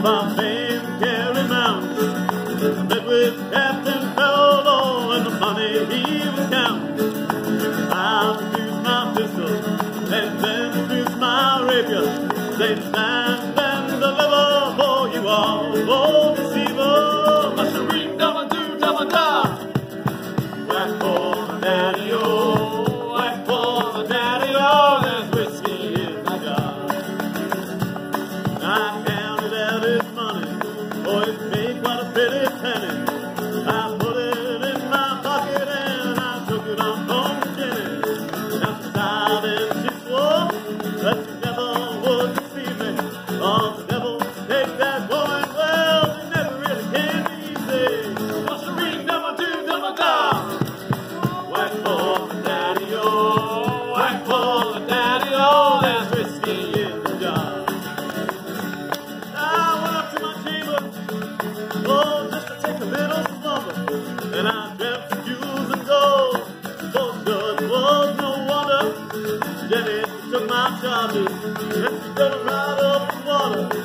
over my famed Carry Mountain. I met with Captain Fellow and the money he was counting. I produced my pistol and then produced my rapier. They stand and deliver for you all, oh deceiver. Must ring double do double da. Whack for the daddy o, whack for the daddy o. There's whiskey in my jar. Money, my she got right up the water.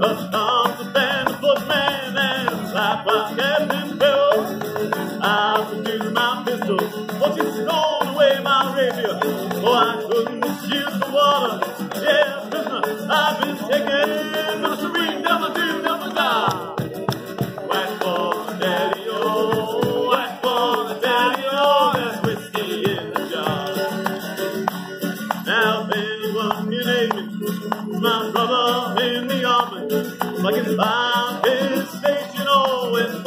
Travel. Up comes the band of footman and slap by Captain Bill. I produced my pistol, but you stole away my rapier. Oh, I couldn't shoot the water. Yeah, I've been taken. No serene, never do, never die. Whack for the daddy-o, whack for the daddy-o, there's whiskey in the jar. Now if anyone can aid me, my brother can his station, oh, in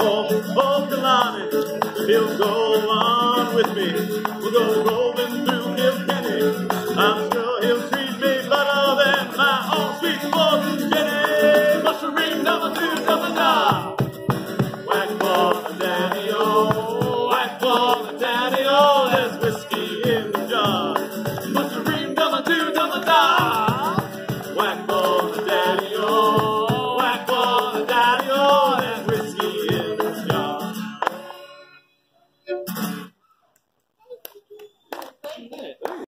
Fort Kalani, he'll go on with me.